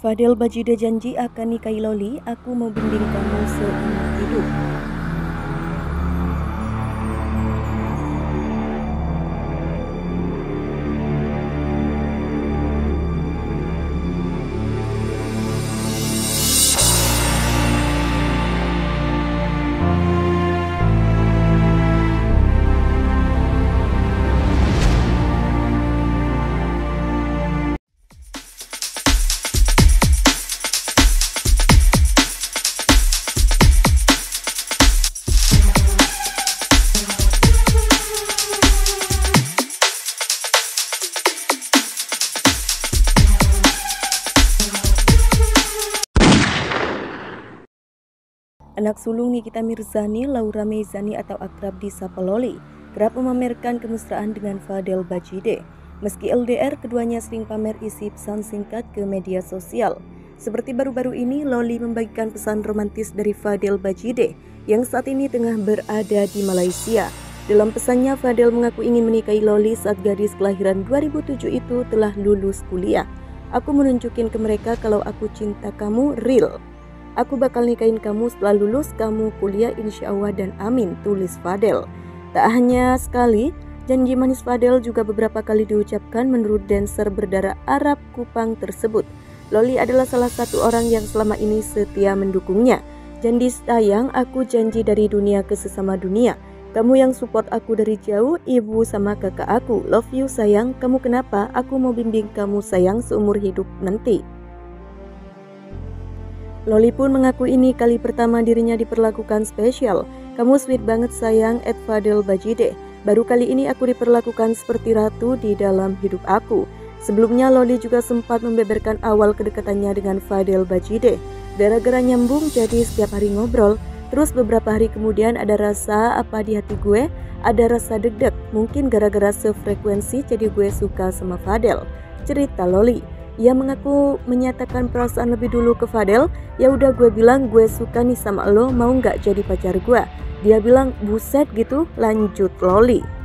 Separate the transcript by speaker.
Speaker 1: Fadel Bajide janji akan nikahi Loli, aku mau bimbing kamu seumur hidup. Anak sulung Nikita Mirzani, Laura Meizani atau akrab disapa Loli, kerap memamerkan kemesraan dengan Fadel Bajide. Meski LDR, keduanya sering pamer isi pesan singkat ke media sosial. Seperti baru-baru ini, Loli membagikan pesan romantis dari Fadel Bajide yang saat ini tengah berada di Malaysia. Dalam pesannya, Fadel mengaku ingin menikahi Loli saat gadis kelahiran 2007 itu telah lulus kuliah. Aku menunjukin ke mereka kalau aku cinta kamu real. Aku bakal nikahin kamu setelah lulus kamu kuliah insya Allah dan amin, tulis Fadel. Tak hanya sekali, janji manis Fadel juga beberapa kali diucapkan menurut dancer berdarah Arab Kupang tersebut. Loli adalah salah satu orang yang selama ini setia mendukungnya. Janji sayang, aku janji dari dunia ke sesama dunia. Kamu yang support aku dari jauh, ibu sama kakak aku. Love you sayang, kamu kenapa? Aku mau bimbing kamu sayang seumur hidup nanti. Loli pun mengaku ini kali pertama dirinya diperlakukan spesial. Kamu sweet banget sayang, Ed Fadel Bajide. Baru kali ini aku diperlakukan seperti ratu di dalam hidup aku. Sebelumnya Loli juga sempat membeberkan awal kedekatannya dengan Fadel Bajide. Gara-gara nyambung jadi setiap hari ngobrol. Terus beberapa hari kemudian ada rasa apa di hati gue? Ada rasa deg-deg. Mungkin gara-gara sefrekuensi jadi gue suka sama Fadel. Cerita Loli. Ia mengaku menyatakan perasaan lebih dulu ke Fadel. Ya udah gue bilang gue suka nih sama lo, mau nggak jadi pacar gue? Dia bilang buset gitu, lanjut Loli.